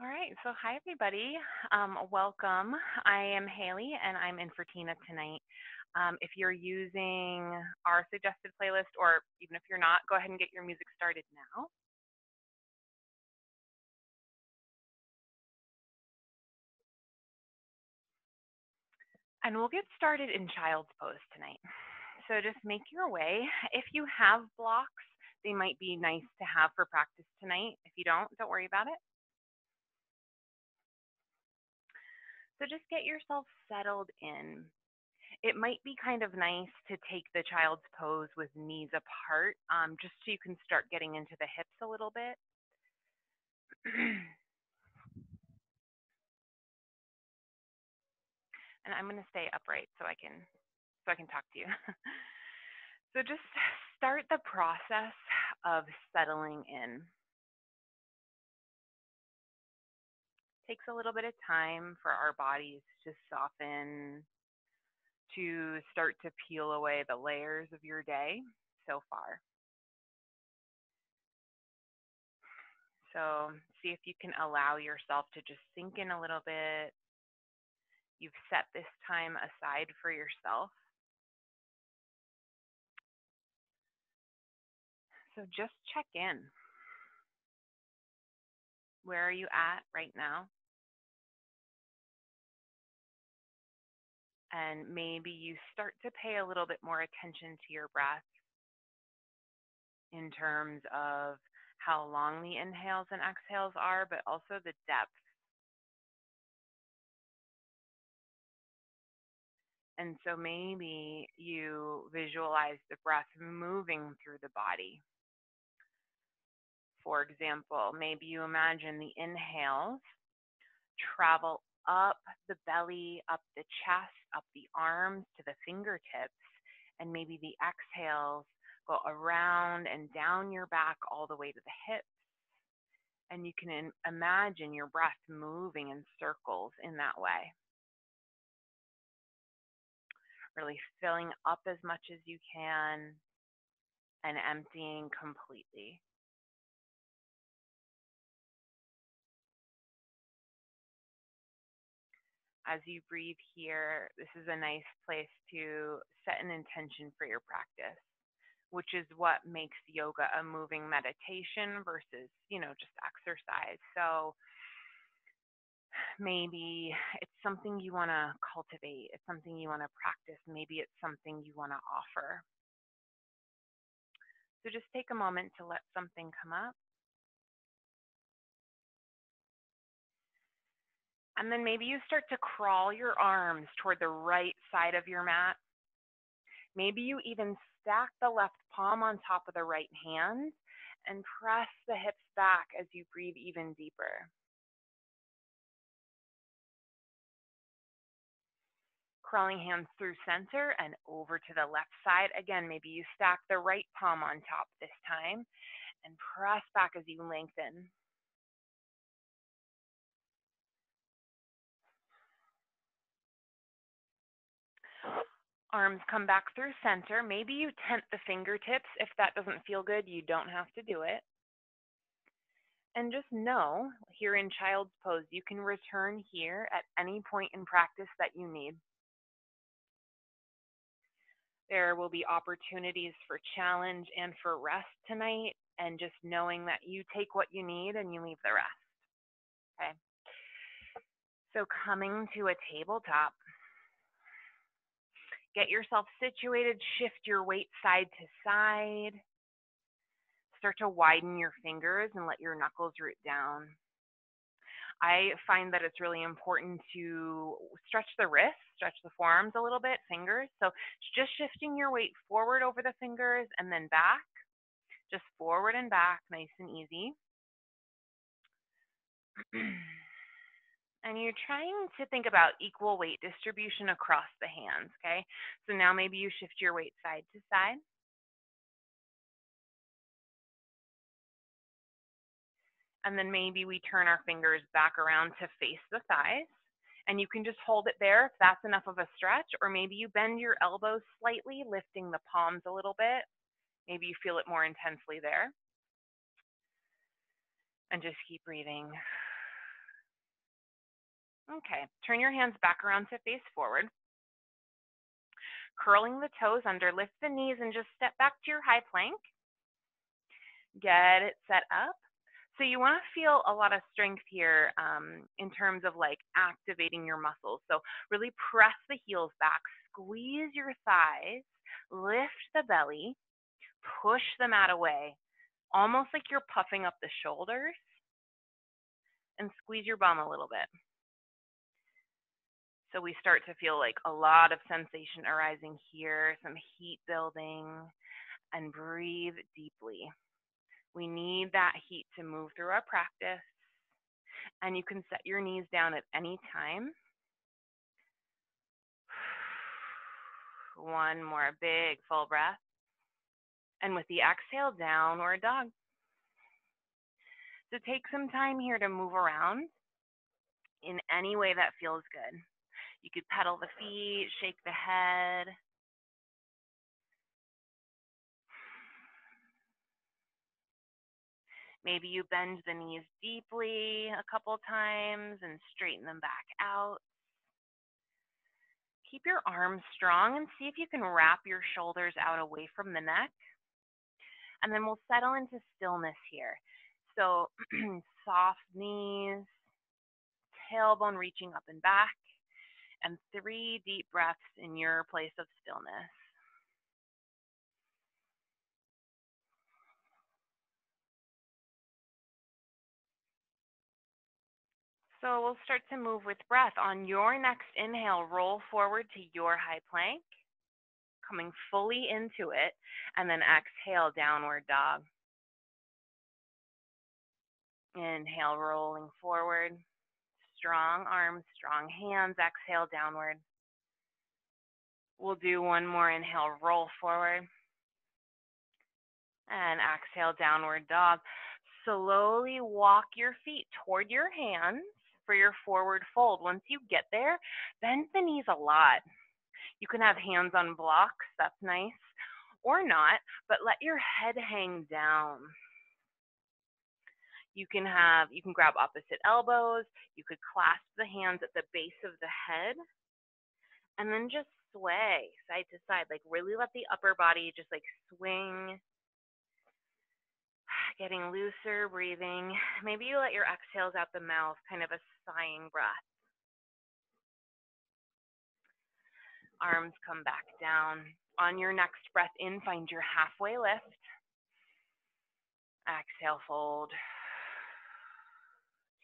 All right, so hi everybody. Um, welcome. I am Haley and I'm in for Tina tonight. Um, if you're using our suggested playlist, or even if you're not, go ahead and get your music started now. And we'll get started in child's pose tonight. So just make your way. If you have blocks, they might be nice to have for practice tonight. If you don't, don't worry about it. So just get yourself settled in. It might be kind of nice to take the child's pose with knees apart, um, just so you can start getting into the hips a little bit. and I'm going to stay upright so I can so I can talk to you. so just start the process of settling in. Takes a little bit of time for our bodies to soften, to start to peel away the layers of your day so far. So, see if you can allow yourself to just sink in a little bit. You've set this time aside for yourself. So, just check in. Where are you at right now? And maybe you start to pay a little bit more attention to your breath in terms of how long the inhales and exhales are, but also the depth. And so maybe you visualize the breath moving through the body. For example, maybe you imagine the inhales travel up the belly, up the chest, up the arms to the fingertips, and maybe the exhales go around and down your back all the way to the hips. And you can imagine your breath moving in circles in that way. Really filling up as much as you can and emptying completely. As you breathe here, this is a nice place to set an intention for your practice, which is what makes yoga a moving meditation versus, you know, just exercise. So maybe it's something you want to cultivate, it's something you want to practice, maybe it's something you want to offer. So just take a moment to let something come up. And then maybe you start to crawl your arms toward the right side of your mat. Maybe you even stack the left palm on top of the right hand and press the hips back as you breathe even deeper. Crawling hands through center and over to the left side. Again, maybe you stack the right palm on top this time and press back as you lengthen. Arms come back through center. Maybe you tent the fingertips. If that doesn't feel good, you don't have to do it. And just know here in child's pose, you can return here at any point in practice that you need. There will be opportunities for challenge and for rest tonight, and just knowing that you take what you need and you leave the rest. Okay. So, coming to a tabletop, Get yourself situated, shift your weight side to side. Start to widen your fingers and let your knuckles root down. I find that it's really important to stretch the wrists, stretch the forearms a little bit, fingers. So just shifting your weight forward over the fingers and then back, just forward and back, nice and easy. and you're trying to think about equal weight distribution across the hands, okay? So now maybe you shift your weight side to side. And then maybe we turn our fingers back around to face the thighs. And you can just hold it there if that's enough of a stretch, or maybe you bend your elbows slightly, lifting the palms a little bit. Maybe you feel it more intensely there. And just keep breathing. Okay, turn your hands back around to face forward. Curling the toes under, lift the knees and just step back to your high plank. Get it set up. So you want to feel a lot of strength here um, in terms of like activating your muscles. So really press the heels back, squeeze your thighs, lift the belly, push the mat away, almost like you're puffing up the shoulders, and squeeze your bum a little bit. So we start to feel like a lot of sensation arising here, some heat building, and breathe deeply. We need that heat to move through our practice. And you can set your knees down at any time. One more big full breath. And with the exhale, downward dog. So take some time here to move around in any way that feels good. You could pedal the feet, shake the head. Maybe you bend the knees deeply a couple times and straighten them back out. Keep your arms strong and see if you can wrap your shoulders out away from the neck. And then we'll settle into stillness here. So soft knees, tailbone reaching up and back and three deep breaths in your place of stillness. So we'll start to move with breath. On your next inhale, roll forward to your high plank, coming fully into it, and then exhale, downward dog. Inhale, rolling forward strong arms, strong hands. Exhale downward. We'll do one more inhale, roll forward. And exhale, downward dog. Slowly walk your feet toward your hands for your forward fold. Once you get there, bend the knees a lot. You can have hands on blocks, that's nice, or not, but let your head hang down. You can have, you can grab opposite elbows. You could clasp the hands at the base of the head and then just sway side to side. Like really let the upper body just like swing, getting looser, breathing. Maybe you let your exhales out the mouth, kind of a sighing breath. Arms come back down. On your next breath in, find your halfway lift. Exhale, fold.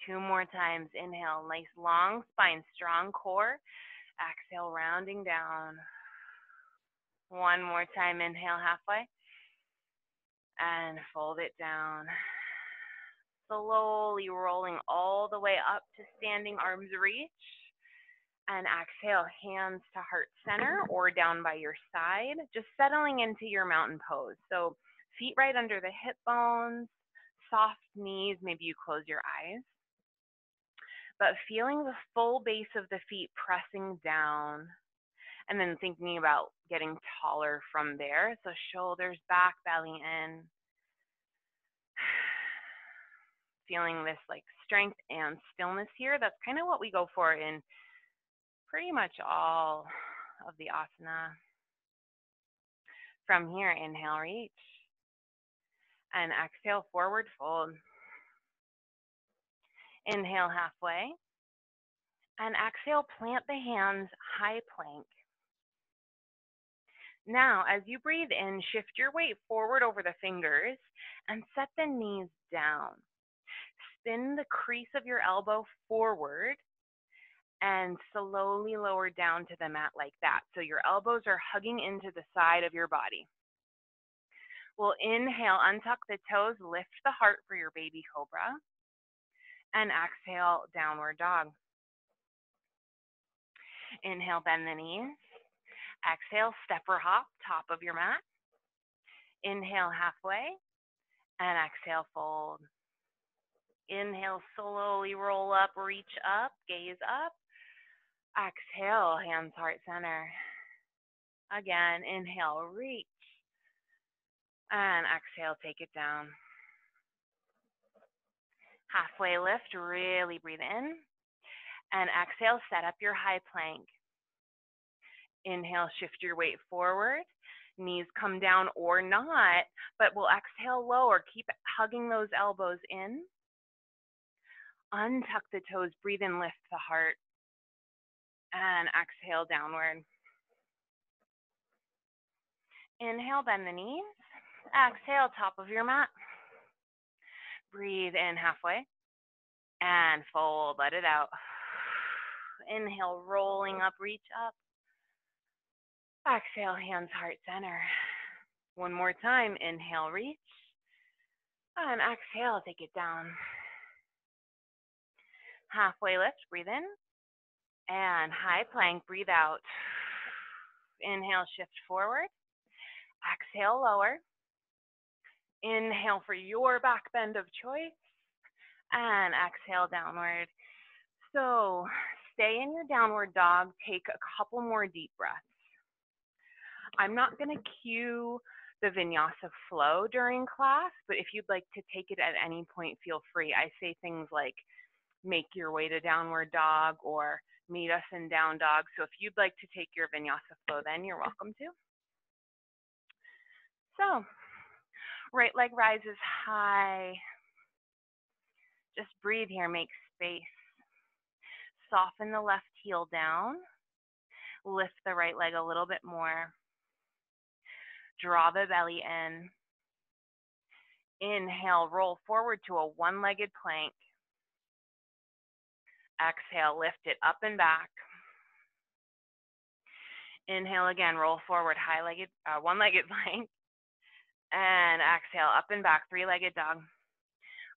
Two more times. Inhale, nice long spine, strong core. Exhale, rounding down. One more time. Inhale, halfway. And fold it down. Slowly rolling all the way up to standing arms reach. And exhale, hands to heart center or down by your side, just settling into your mountain pose. So feet right under the hip bones, soft knees, maybe you close your eyes but feeling the full base of the feet pressing down and then thinking about getting taller from there. So shoulders back, belly in. Feeling this like strength and stillness here. That's kind of what we go for in pretty much all of the asana. From here, inhale, reach. And exhale, forward fold. Inhale halfway. And exhale, plant the hands high plank. Now, as you breathe in, shift your weight forward over the fingers and set the knees down. Spin the crease of your elbow forward and slowly lower down to the mat like that. So your elbows are hugging into the side of your body. We'll inhale, untuck the toes, lift the heart for your baby cobra and exhale, downward dog. Inhale, bend the knees. Exhale, step or hop, top of your mat. Inhale, halfway. And exhale, fold. Inhale, slowly roll up, reach up, gaze up. Exhale, hands heart center. Again, inhale, reach. And exhale, take it down. Halfway lift, really breathe in. And exhale, set up your high plank. Inhale, shift your weight forward. Knees come down or not, but we'll exhale lower. Keep hugging those elbows in. Untuck the toes, breathe in, lift the heart. And exhale downward. Inhale, bend the knees. Exhale, top of your mat. Breathe in halfway. And fold, let it out. Inhale, rolling up, reach up. Exhale, hands, heart center. One more time. Inhale, reach. And exhale, take it down. Halfway lift, breathe in. And high plank, breathe out. Inhale, shift forward. Exhale, lower. Inhale for your back bend of choice. And exhale, downward. So stay in your downward dog. Take a couple more deep breaths. I'm not going to cue the vinyasa flow during class, but if you'd like to take it at any point, feel free. I say things like make your way to downward dog or meet us in down dog. So if you'd like to take your vinyasa flow, then you're welcome to. So, right leg rises high. Just breathe here, make space. Soften the left heel down. Lift the right leg a little bit more. Draw the belly in. Inhale, roll forward to a one legged plank. Exhale, lift it up and back. Inhale again, roll forward, high legged, uh, one legged plank. And exhale, up and back, three legged dog.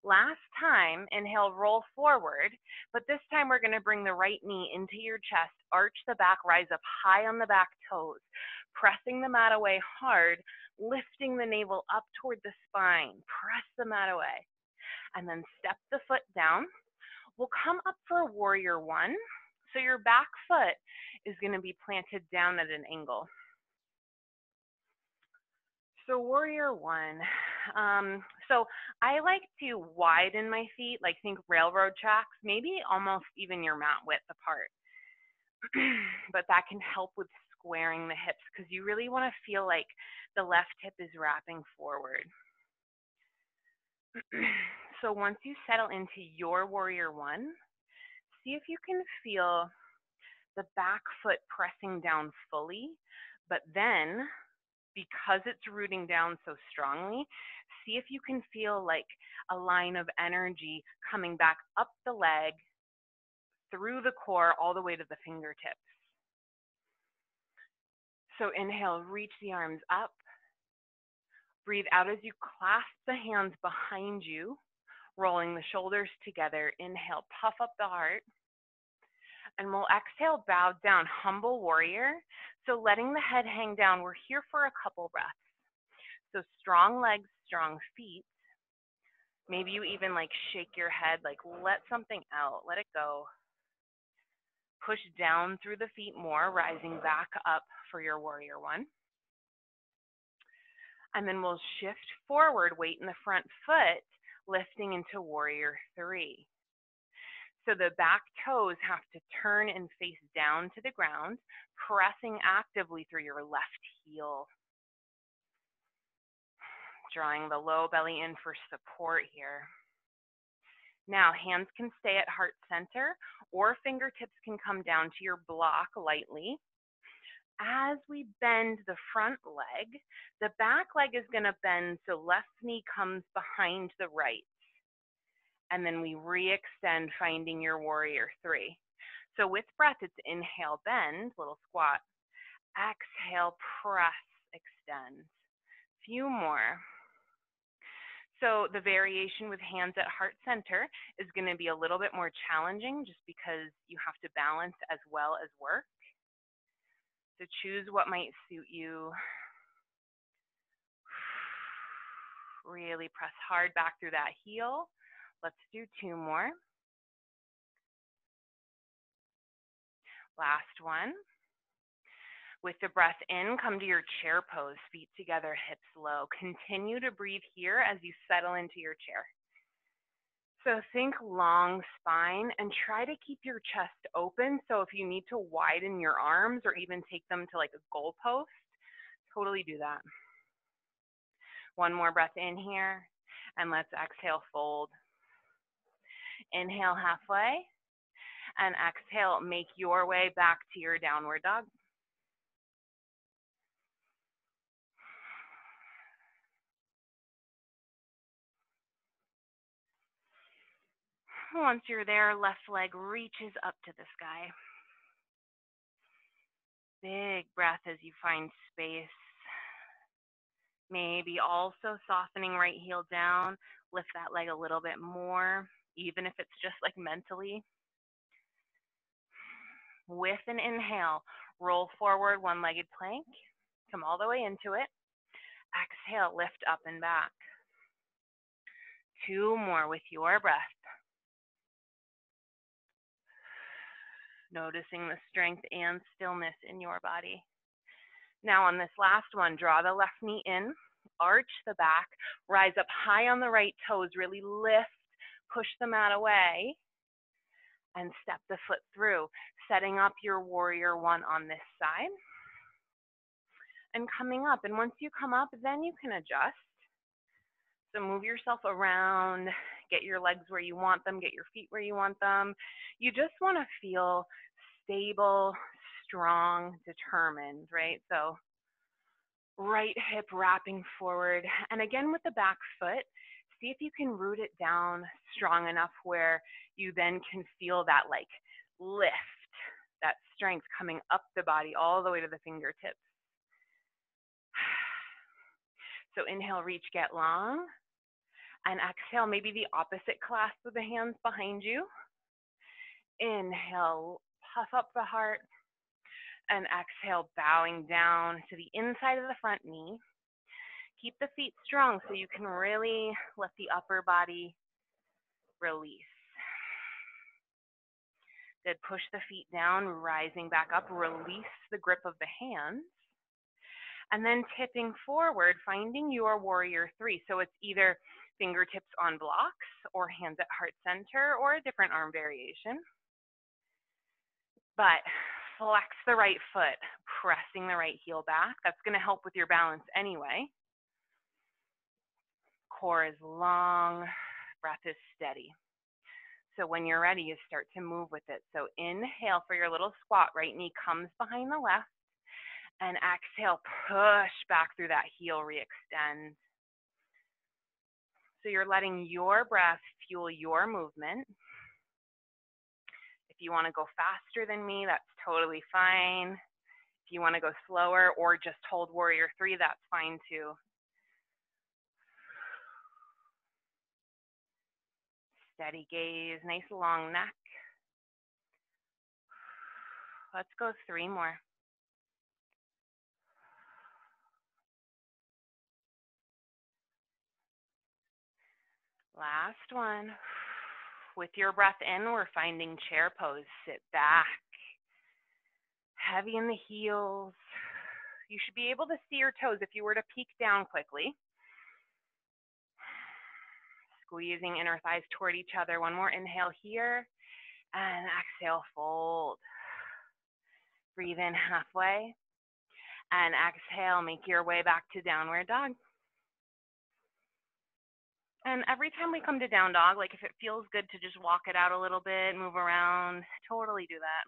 Last time, inhale, roll forward, but this time we're going to bring the right knee into your chest, arch the back, rise up high on the back toes pressing the mat away hard, lifting the navel up toward the spine. Press the mat away. And then step the foot down. We'll come up for warrior one. So your back foot is going to be planted down at an angle. So warrior one. Um, so I like to widen my feet, like think railroad tracks, maybe almost even your mat width apart. but that can help with squaring the hips because you really want to feel like the left hip is wrapping forward. so once you settle into your warrior one, see if you can feel the back foot pressing down fully, but then because it's rooting down so strongly, see if you can feel like a line of energy coming back up the leg through the core all the way to the fingertips. So inhale, reach the arms up. Breathe out as you clasp the hands behind you, rolling the shoulders together. Inhale, puff up the heart. And we'll exhale, bow down, humble warrior. So letting the head hang down, we're here for a couple breaths. So strong legs, strong feet. Maybe you even like shake your head, like let something out, let it go. Push down through the feet more, rising back up for your warrior one. And then we'll shift forward, weight in the front foot, lifting into warrior three. So the back toes have to turn and face down to the ground, pressing actively through your left heel. Drawing the low belly in for support here. Now, hands can stay at heart center or fingertips can come down to your block lightly. As we bend the front leg, the back leg is going to bend so left knee comes behind the right. And then we re-extend, finding your warrior three. So with breath, it's inhale, bend, little squat. Exhale, press, extend. Few more. So the variation with hands at heart center is going to be a little bit more challenging just because you have to balance as well as work. So choose what might suit you. Really press hard back through that heel. Let's do two more. Last one. With the breath in, come to your chair pose, feet together, hips low. Continue to breathe here as you settle into your chair. So think long spine and try to keep your chest open. So if you need to widen your arms or even take them to like a goalpost, totally do that. One more breath in here and let's exhale, fold. Inhale halfway and exhale, make your way back to your downward dog. Once you're there, left leg reaches up to the sky. Big breath as you find space. Maybe also softening right heel down. Lift that leg a little bit more, even if it's just like mentally. With an inhale, roll forward one legged plank. Come all the way into it. Exhale, lift up and back. Two more with your breath. noticing the strength and stillness in your body. Now, on this last one, draw the left knee in, arch the back, rise up high on the right toes, really lift, push the mat away, and step the foot through, setting up your warrior one on this side. And coming up, and once you come up, then you can adjust. So move yourself around, get your legs where you want them, get your feet where you want them. You just want to feel stable, strong, determined, right? So right hip wrapping forward. And again with the back foot, see if you can root it down strong enough where you then can feel that like lift, that strength coming up the body all the way to the fingertips. So inhale, reach, get long and exhale, maybe the opposite clasp of the hands behind you. Inhale, puff up the heart, and exhale, bowing down to the inside of the front knee. Keep the feet strong so you can really let the upper body release. Good. Push the feet down, rising back up. Release the grip of the hands. And then tipping forward, finding your warrior three. So it's either fingertips on blocks or hands at heart center or a different arm variation. But flex the right foot, pressing the right heel back. That's going to help with your balance anyway. Core is long, breath is steady. So when you're ready, you start to move with it. So inhale for your little squat, right knee comes behind the left. And exhale, push back through that heel, re-extend. So you're letting your breath fuel your movement. If you want to go faster than me, that's totally fine. If you want to go slower or just hold warrior three, that's fine too. Steady gaze, nice long neck. Let's go three more. Last one. With your breath in, we're finding chair pose. Sit back. Heavy in the heels. You should be able to see your toes if you were to peek down quickly. Squeezing inner thighs toward each other. One more inhale here. And exhale, fold. Breathe in halfway. And exhale, make your way back to downward dog. And every time we come to down dog, like if it feels good to just walk it out a little bit, move around, totally do that.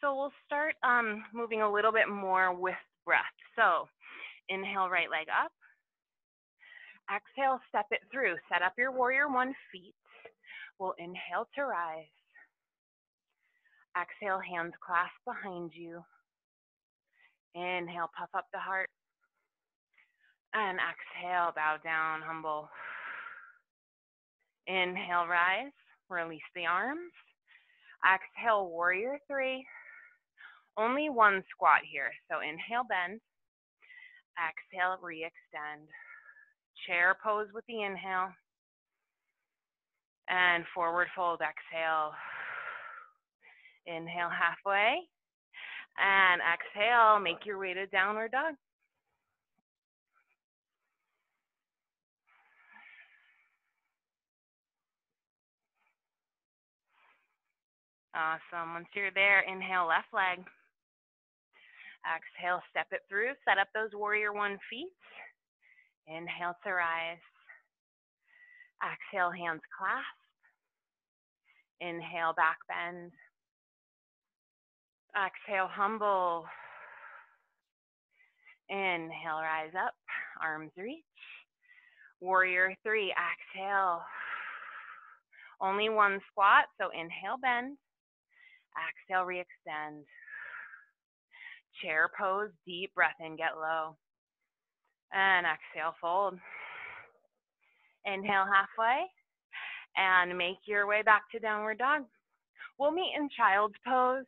So we'll start um, moving a little bit more with breath. So inhale, right leg up. Exhale, step it through. Set up your warrior one feet. We'll inhale to rise. Exhale, hands clasp behind you. Inhale, puff up the heart. And exhale, bow down, humble. Inhale, rise. Release the arms. Exhale, warrior three. Only one squat here. So inhale, bend. Exhale, re-extend. Chair pose with the inhale. And forward fold, exhale. Inhale halfway. And exhale, make your way to downward dog. Awesome. Once you're there, inhale left leg. Exhale, step it through. Set up those warrior one feet. Inhale to rise. Exhale, hands clasp. Inhale, back bend. Exhale, humble. Inhale, rise up. Arms reach. Warrior three. Exhale. Only one squat, so inhale, bend. Exhale, re-extend. Chair pose, deep breath in, get low. And exhale, fold. Inhale halfway and make your way back to downward dog. We'll meet in child's pose.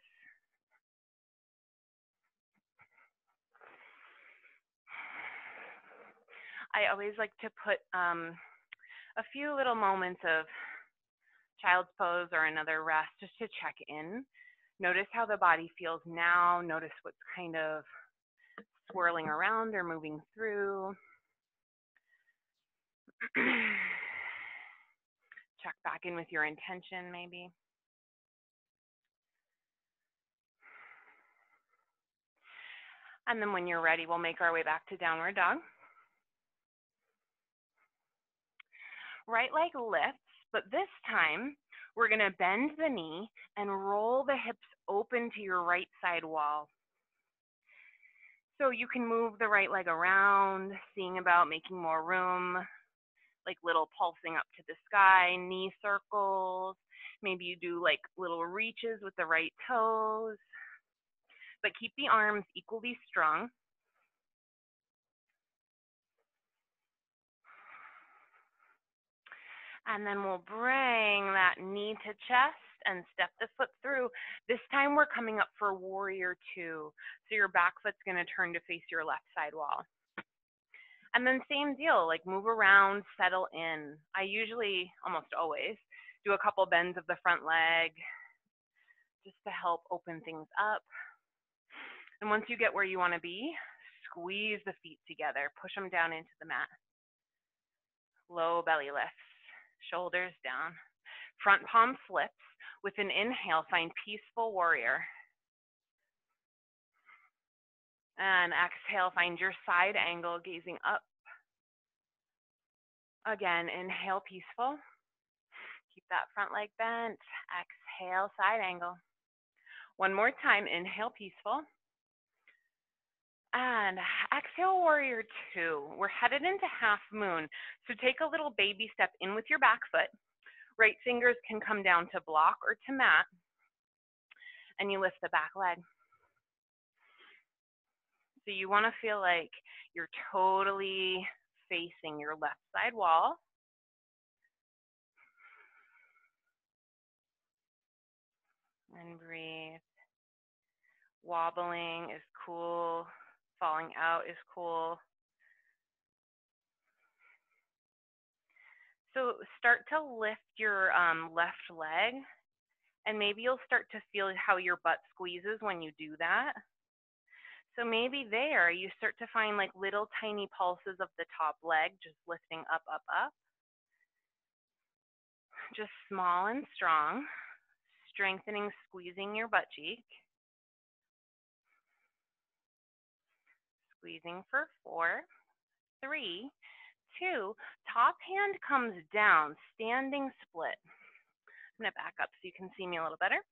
I always like to put um, a few little moments of child's pose or another rest just to check in. Notice how the body feels now. Notice what's kind of swirling around or moving through. Check back in with your intention, maybe. And then when you're ready, we'll make our way back to downward dog. Right leg lifts, but this time we're going to bend the knee and roll the hips open to your right side wall. So you can move the right leg around, seeing about making more room, like little pulsing up to the sky, knee circles. Maybe you do like little reaches with the right toes. But keep the arms equally strong. And then we'll bring that knee to chest and step the foot through. This time we're coming up for warrior two. So your back foot's gonna turn to face your left side wall. And then same deal, like move around, settle in. I usually, almost always, do a couple bends of the front leg just to help open things up. And once you get where you want to be, squeeze the feet together, push them down into the mat. Low belly lifts, shoulders down. Front palm flips. With an inhale, find peaceful warrior. And exhale, find your side angle, gazing up. Again, inhale, peaceful. Keep that front leg bent. Exhale, side angle. One more time, inhale, peaceful. And exhale, warrior two. We're headed into half moon. So take a little baby step in with your back foot. Right fingers can come down to block or to mat. And you lift the back leg. So you want to feel like you're totally facing your left side wall. And breathe. Wobbling is cool. Falling out is cool. So start to lift your um, left leg, and maybe you'll start to feel how your butt squeezes when you do that. So maybe there you start to find like little tiny pulses of the top leg, just lifting up, up, up. Just small and strong, strengthening, squeezing your butt cheek. Squeezing for four, three, two. Top hand comes down, standing split. I'm gonna back up so you can see me a little better.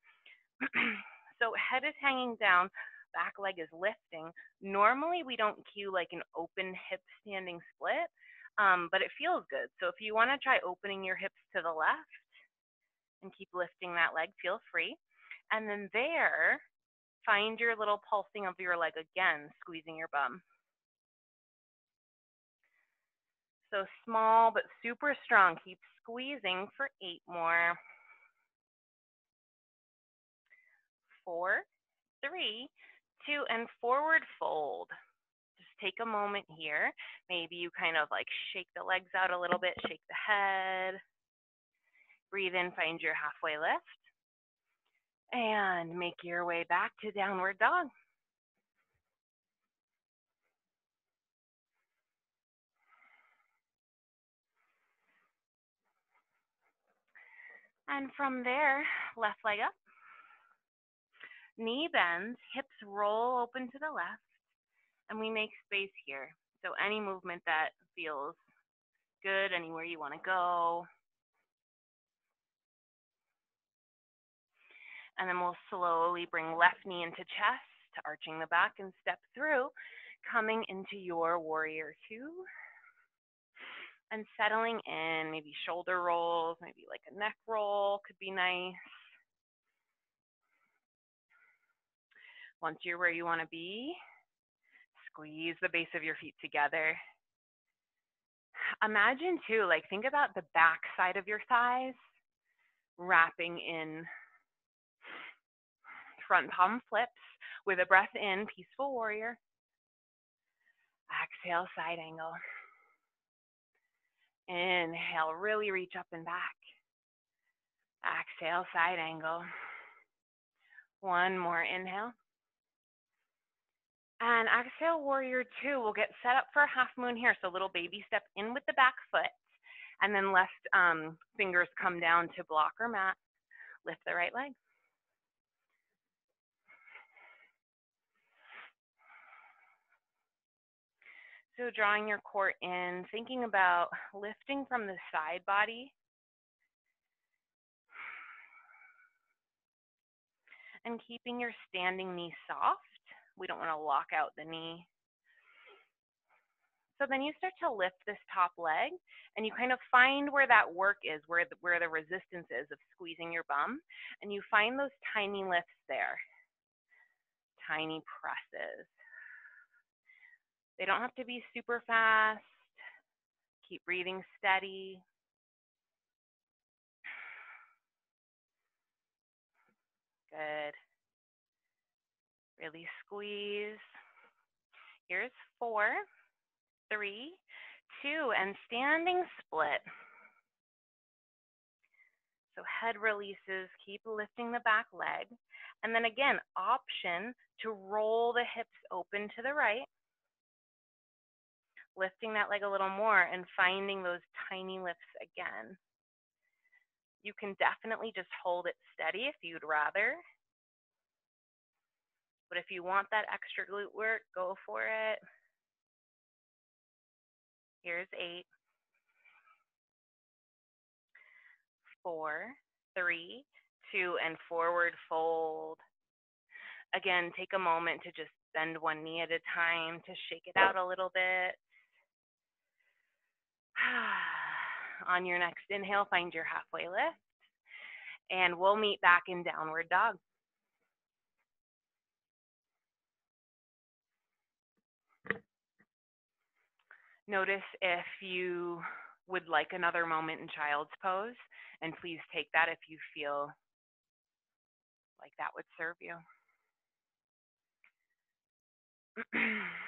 so head is hanging down, back leg is lifting. Normally, we don't cue like an open hip standing split, um, but it feels good. So if you want to try opening your hips to the left and keep lifting that leg, feel free. And then there, find your little pulsing of your leg again, squeezing your bum. So small but super strong. Keep squeezing for eight more. Four, three, two, and forward fold. Just take a moment here. Maybe you kind of like shake the legs out a little bit, shake the head. Breathe in, find your halfway lift. And make your way back to downward dog. And from there, left leg up, Knee bends, hips roll open to the left, and we make space here. So any movement that feels good, anywhere you want to go. And then we'll slowly bring left knee into chest, arching the back and step through, coming into your warrior two. And settling in, maybe shoulder rolls, maybe like a neck roll could be nice. Once you're where you want to be, squeeze the base of your feet together. Imagine too, like think about the back side of your thighs wrapping in front palm flips with a breath in, peaceful warrior. Exhale, side angle. Inhale, really reach up and back. Exhale, side angle. One more inhale. And exhale, warrior two. We'll get set up for a half moon here. So little baby step in with the back foot. And then left um, fingers come down to block or mat. Lift the right leg. So drawing your core in, thinking about lifting from the side body. And keeping your standing knee soft. We don't want to lock out the knee. So then you start to lift this top leg and you kind of find where that work is, where the, where the resistance is of squeezing your bum. And you find those tiny lifts there, tiny presses. They don't have to be super fast. Keep breathing steady. Good. Really squeeze. Here's four, three, two, and standing split. So head releases, keep lifting the back leg. And then again, option to roll the hips open to the right. Lifting that leg a little more and finding those tiny lifts again. You can definitely just hold it steady if you'd rather. But if you want that extra glute work, go for it. Here's eight, four, three, two, and forward fold. Again, take a moment to just bend one knee at a time to shake it out a little bit. On your next inhale, find your halfway lift. And we'll meet back in downward dog. Notice if you would like another moment in child's pose, and please take that if you feel like that would serve you.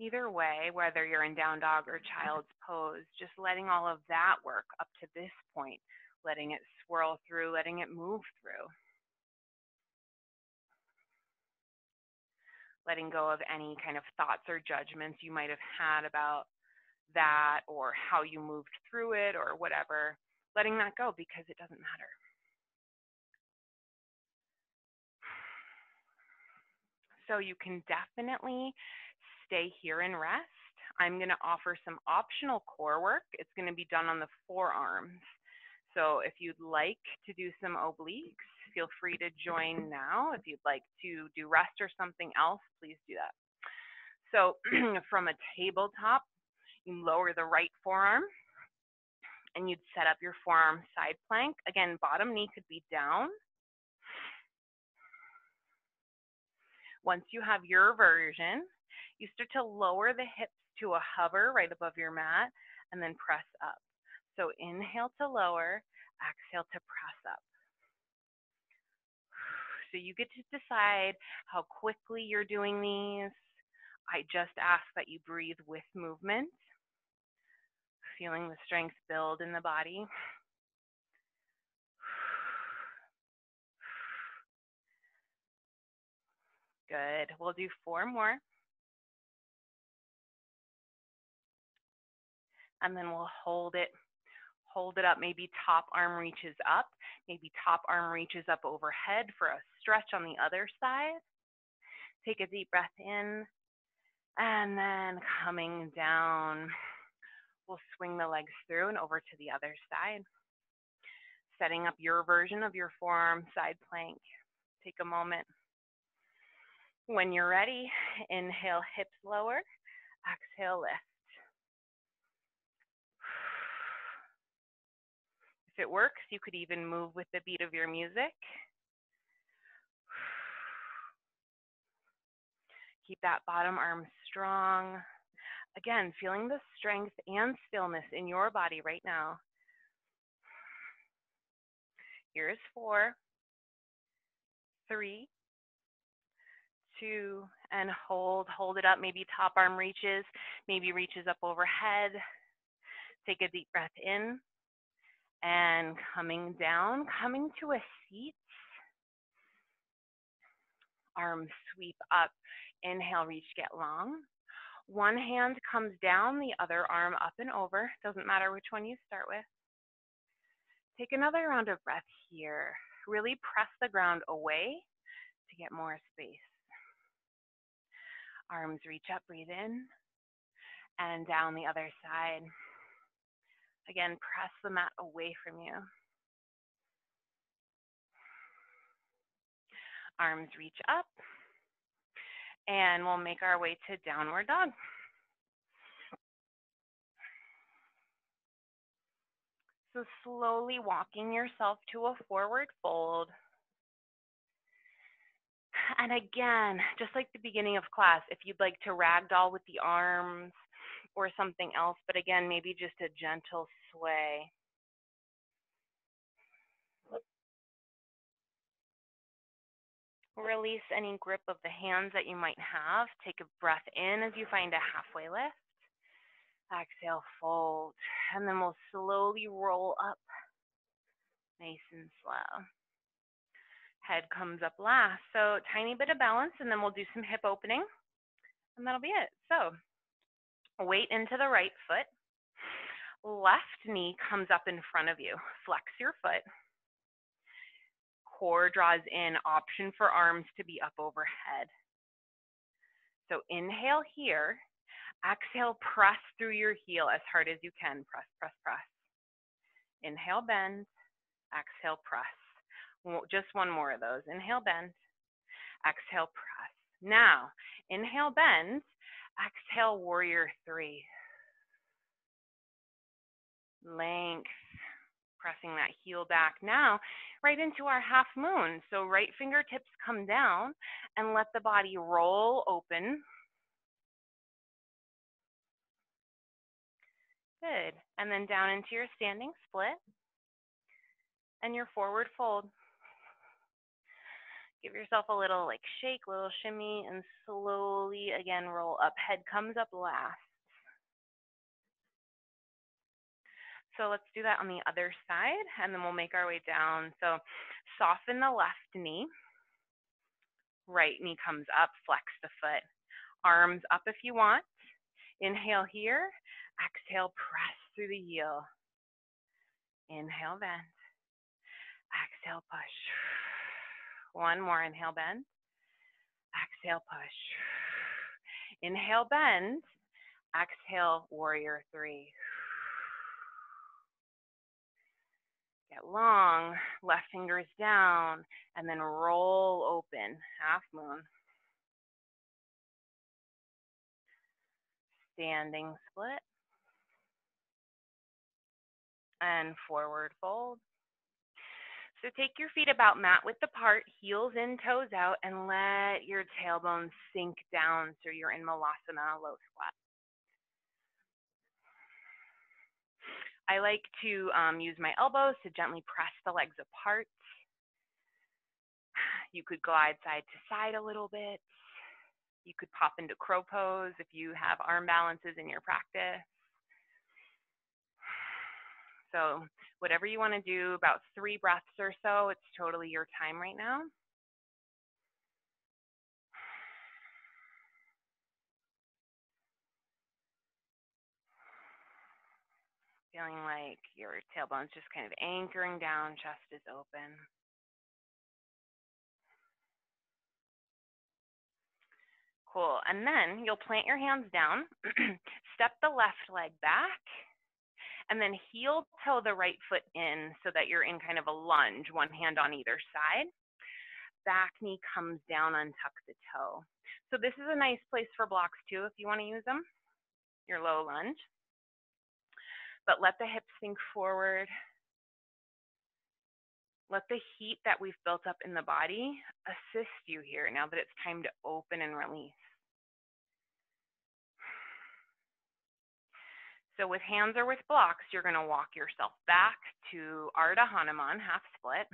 Either way, whether you're in down dog or child's pose, just letting all of that work up to this point, letting it swirl through, letting it move through. letting go of any kind of thoughts or judgments you might have had about that or how you moved through it or whatever, letting that go because it doesn't matter. So you can definitely stay here and rest. I'm going to offer some optional core work. It's going to be done on the forearms. So if you'd like to do some obliques, feel free to join now. If you'd like to do rest or something else, please do that. So from a tabletop, you lower the right forearm and you'd set up your forearm side plank. Again, bottom knee could be down. Once you have your version, you start to lower the hips to a hover right above your mat and then press up. So inhale to lower, exhale to press up. So you get to decide how quickly you're doing these. I just ask that you breathe with movement, feeling the strength build in the body. Good. We'll do four more. And then we'll hold it Hold it up. Maybe top arm reaches up. Maybe top arm reaches up overhead for a stretch on the other side. Take a deep breath in. And then coming down, we'll swing the legs through and over to the other side. Setting up your version of your forearm side plank. Take a moment. When you're ready, inhale, hips lower. Exhale, lift. If it works, you could even move with the beat of your music. Keep that bottom arm strong. Again, feeling the strength and stillness in your body right now. Here's four, three, two, and hold. Hold it up. Maybe top arm reaches, maybe reaches up overhead. Take a deep breath in and coming down, coming to a seat. Arms sweep up. Inhale, reach, get long. One hand comes down, the other arm up and over. Doesn't matter which one you start with. Take another round of breath here. Really press the ground away to get more space. Arms reach up, breathe in, and down the other side. Again, press the mat away from you. Arms reach up. And we'll make our way to downward dog. So slowly walking yourself to a forward fold. And again, just like the beginning of class, if you'd like to ragdoll with the arms or something else, but again, maybe just a gentle sway. Release any grip of the hands that you might have. Take a breath in as you find a halfway lift. Exhale, fold. And then we'll slowly roll up nice and slow. Head comes up last. So tiny bit of balance and then we'll do some hip opening. And that'll be it. So weight into the right foot. Left knee comes up in front of you. Flex your foot. Core draws in, option for arms to be up overhead. So inhale here. Exhale, press through your heel as hard as you can. Press, press, press. Inhale, bend. Exhale, press. Just one more of those. Inhale, bend. Exhale, press. Now, inhale, bend. Exhale, warrior three. Length, pressing that heel back. Now, right into our half moon. So right fingertips come down and let the body roll open. Good. And then down into your standing split and your forward fold. Give yourself a little like shake, little shimmy, and slowly again roll up. Head comes up last. So let's do that on the other side, and then we'll make our way down. So soften the left knee. Right knee comes up, flex the foot. Arms up if you want. Inhale here. Exhale, press through the heel. Inhale, bend. Exhale, push. One more. Inhale, bend. Exhale, push. Inhale, bend. Exhale, warrior three. Get long, left fingers down, and then roll open, half moon. Standing split. And forward fold. So take your feet about mat width apart, heels in, toes out, and let your tailbone sink down so you're in Malasana, low squat. I like to um, use my elbows to gently press the legs apart. You could glide side to side a little bit. You could pop into crow pose if you have arm balances in your practice. So whatever you want to do, about three breaths or so, it's totally your time right now. Feeling like your tailbone's just kind of anchoring down, chest is open. Cool. And then you'll plant your hands down, step the left leg back, and then heel toe the right foot in so that you're in kind of a lunge, one hand on either side. Back knee comes down, untuck the toe. So this is a nice place for blocks too if you want to use them, your low lunge. But let the hips sink forward. Let the heat that we've built up in the body assist you here now that it's time to open and release. So with hands or with blocks, you're going to walk yourself back to Ardha Hanuman, half split,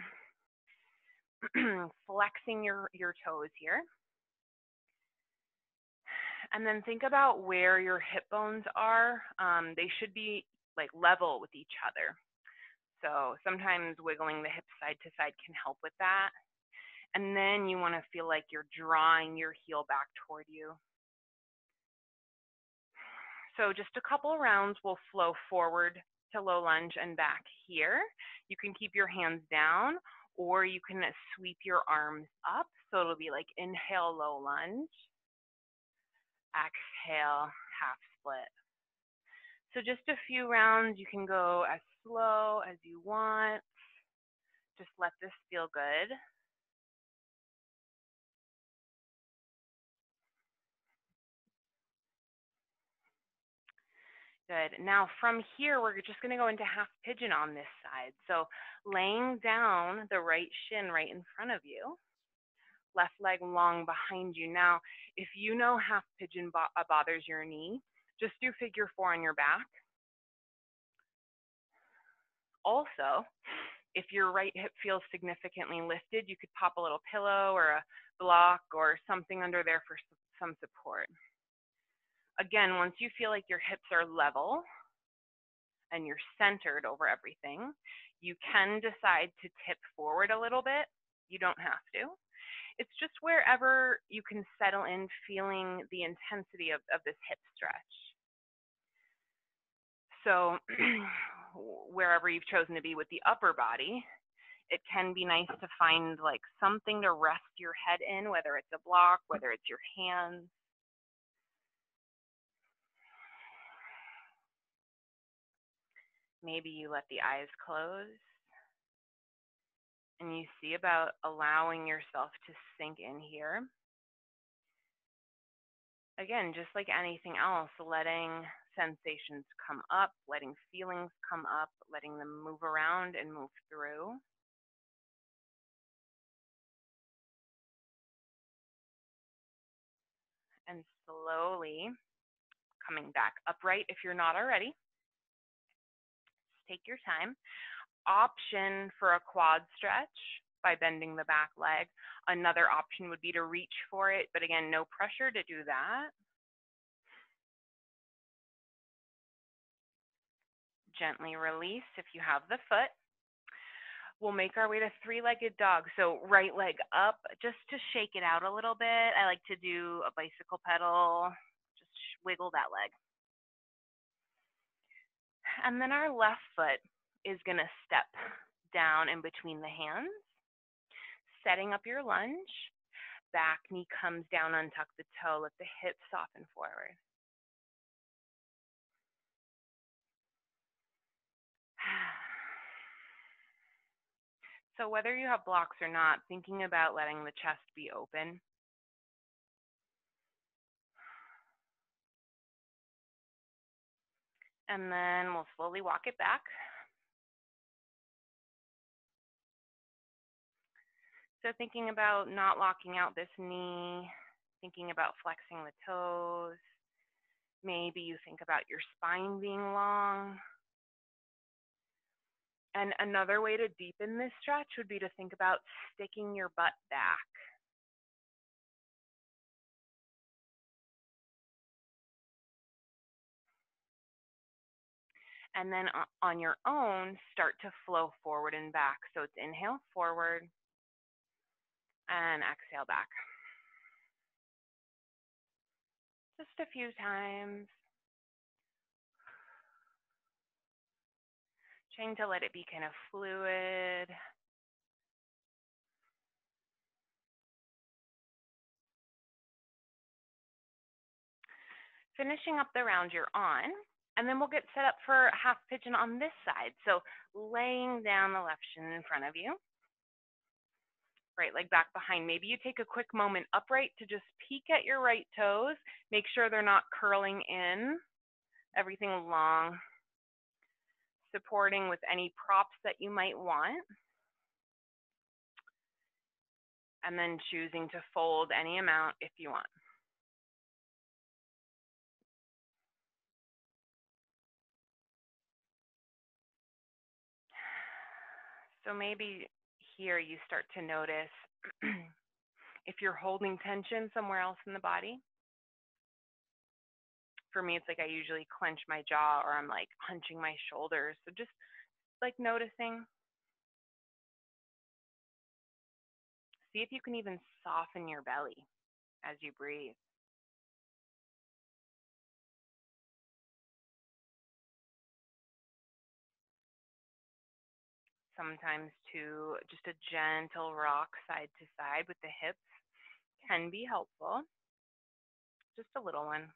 flexing your, your toes here. And then think about where your hip bones are. Um, they should be like level with each other. So sometimes wiggling the hips side to side can help with that. And then you want to feel like you're drawing your heel back toward you. So just a couple rounds will flow forward to low lunge and back here. You can keep your hands down or you can sweep your arms up. So it'll be like inhale, low lunge, exhale, half split. So just a few rounds, you can go as slow as you want. Just let this feel good. Good. Now from here, we're just going to go into half pigeon on this side. So laying down the right shin right in front of you, left leg long behind you. Now, if you know half pigeon bo uh, bothers your knee, just do figure four on your back. Also, if your right hip feels significantly lifted, you could pop a little pillow or a block or something under there for some support again, once you feel like your hips are level and you're centered over everything, you can decide to tip forward a little bit. You don't have to. It's just wherever you can settle in feeling the intensity of, of this hip stretch. So wherever you've chosen to be with the upper body, it can be nice to find like something to rest your head in, whether it's a block, whether it's your hands, Maybe you let the eyes close and you see about allowing yourself to sink in here. Again, just like anything else, letting sensations come up, letting feelings come up, letting them move around and move through. And slowly coming back upright if you're not already take your time. Option for a quad stretch by bending the back leg. Another option would be to reach for it, but again, no pressure to do that. Gently release if you have the foot. We'll make our way to three-legged dog. So right leg up just to shake it out a little bit. I like to do a bicycle pedal, just wiggle that leg. And then our left foot is going to step down in between the hands, setting up your lunge. Back knee comes down, untuck the toe, let the hips soften forward. So whether you have blocks or not, thinking about letting the chest be open and then we'll slowly walk it back. So thinking about not locking out this knee, thinking about flexing the toes. Maybe you think about your spine being long. And another way to deepen this stretch would be to think about sticking your butt back. And then on your own, start to flow forward and back. So it's inhale forward and exhale back. Just a few times. Trying to let it be kind of fluid. Finishing up the round you're on, and then we'll get set up for half pigeon on this side. So laying down the left shin in front of you, right leg back behind. Maybe you take a quick moment upright to just peek at your right toes. Make sure they're not curling in. Everything long supporting with any props that you might want. And then choosing to fold any amount if you want. So maybe here you start to notice if you're holding tension somewhere else in the body for me, it's like I usually clench my jaw or I'm like hunching my shoulders. So just like noticing. See if you can even soften your belly as you breathe. Sometimes, too, just a gentle rock side to side with the hips can be helpful. Just a little one.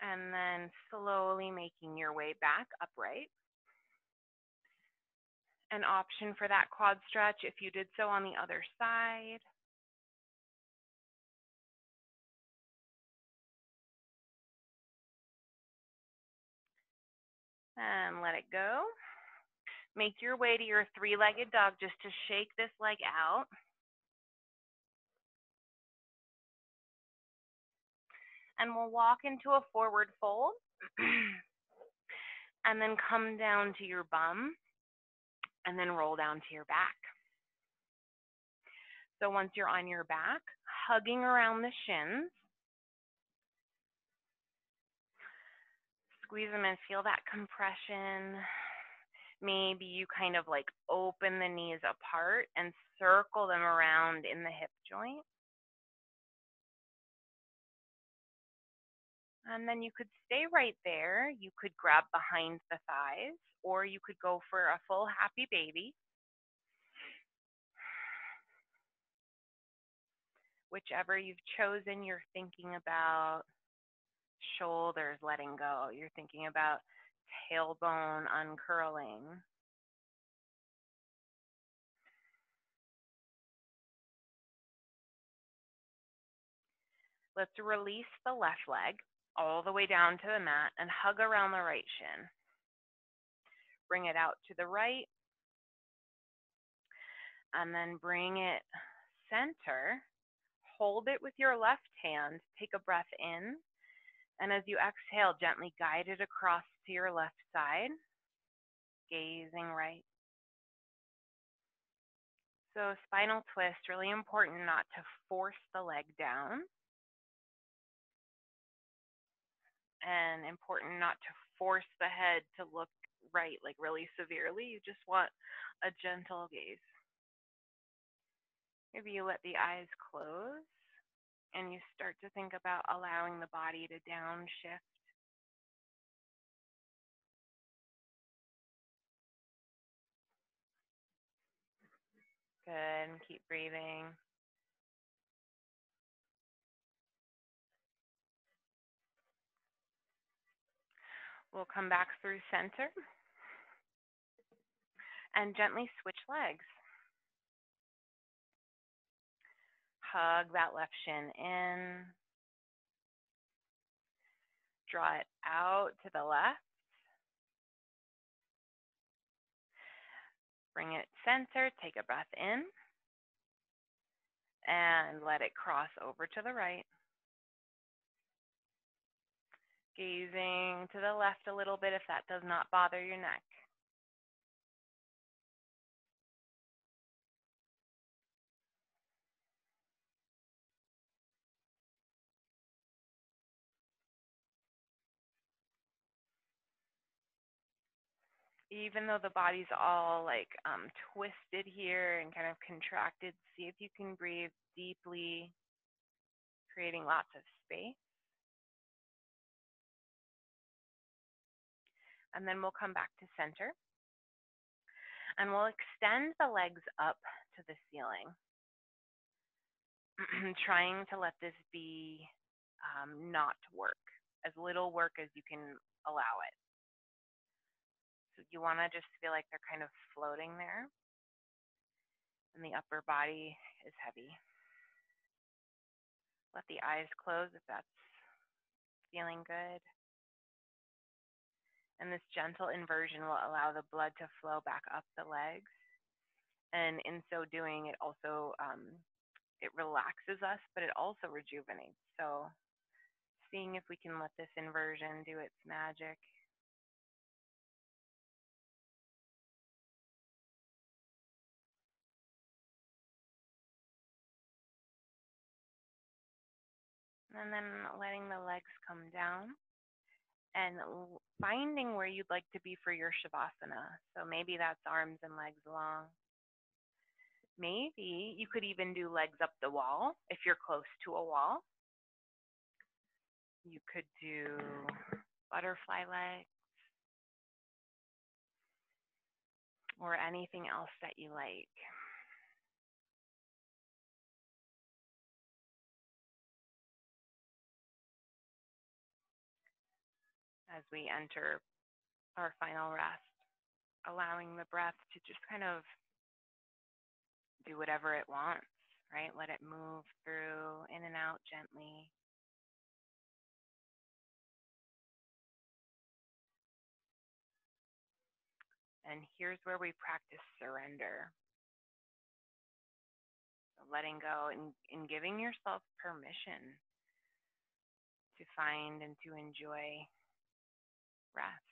And then slowly making your way back upright. An option for that quad stretch if you did so on the other side. And let it go. Make your way to your three-legged dog just to shake this leg out. And we'll walk into a forward fold and then come down to your bum and then roll down to your back. So once you're on your back, hugging around the shins, squeeze them and feel that compression. Maybe you kind of like open the knees apart and circle them around in the hip joint. And then you could stay right there. You could grab behind the thighs, or you could go for a full happy baby. Whichever you've chosen, you're thinking about shoulders letting go. You're thinking about tailbone uncurling. Let's release the left leg all the way down to the mat and hug around the right shin. Bring it out to the right. And then bring it center. Hold it with your left hand. Take a breath in. And as you exhale, gently guide it across to your left side, gazing right. So, spinal twist, really important not to force the leg down. And important not to force the head to look right like really severely. You just want a gentle gaze. Maybe you let the eyes close and you start to think about allowing the body to downshift. Good, keep breathing. We'll come back through center and gently switch legs. Hug that left shin in. Draw it out to the left. Bring it center, take a breath in, and let it cross over to the right. Gazing to the left a little bit if that does not bother your neck. even though the body's all like um, twisted here and kind of contracted, see if you can breathe deeply creating lots of space. And then we'll come back to center. And we'll extend the legs up to the ceiling. Trying to let this be um, not work, as little work as you can allow it. So you want to just feel like they're kind of floating there. And the upper body is heavy. Let the eyes close if that's feeling good. And this gentle inversion will allow the blood to flow back up the legs. And in so doing, it also um, it relaxes us, but it also rejuvenates. So seeing if we can let this inversion do its magic. And then letting the legs come down and finding where you'd like to be for your Shavasana. So maybe that's arms and legs long. Maybe you could even do legs up the wall if you're close to a wall. You could do butterfly legs or anything else that you like. We enter our final rest, allowing the breath to just kind of do whatever it wants, right? Let it move through in and out gently. And here's where we practice surrender. Letting go and, and giving yourself permission to find and to enjoy rest.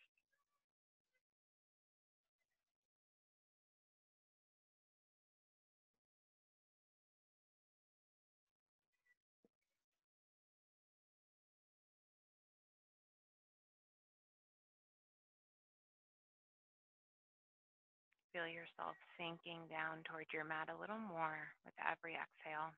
Feel yourself sinking down toward your mat a little more with every exhale.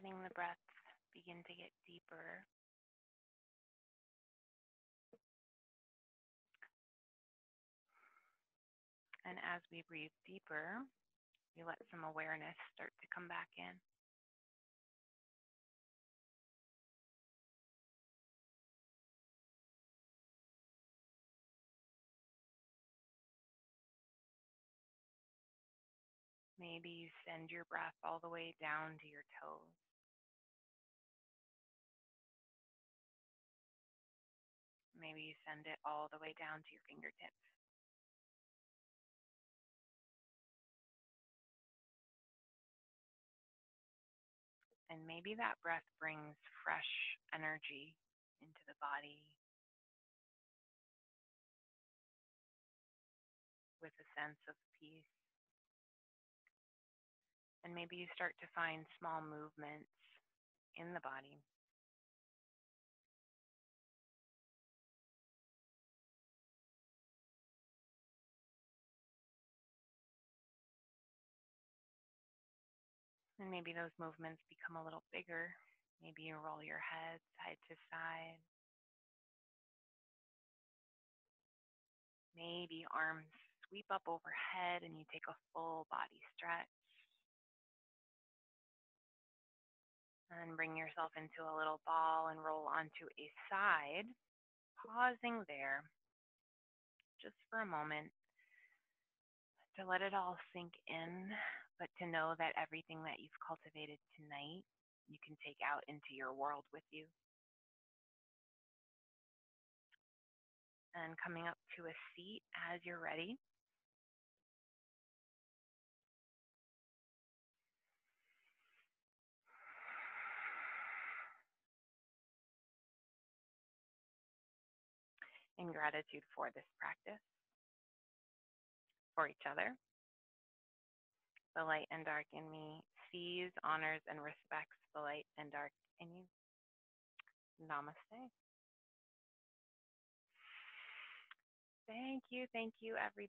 Letting the breath begin to get deeper. And as we breathe deeper, we let some awareness start to come back in. Maybe you send your breath all the way down to your toes. Maybe you send it all the way down to your fingertips. And maybe that breath brings fresh energy into the body with a sense of peace. And maybe you start to find small movements in the body. And maybe those movements become a little bigger. Maybe you roll your head side to side. Maybe arms sweep up overhead and you take a full body stretch. And bring yourself into a little ball and roll onto a side, pausing there just for a moment to let it all sink in, but to know that everything that you've cultivated tonight, you can take out into your world with you. And coming up to a seat as you're ready. In gratitude for this practice for each other. The light and dark in me sees, honors, and respects the light and dark in you. Namaste. Thank you, thank you, everybody.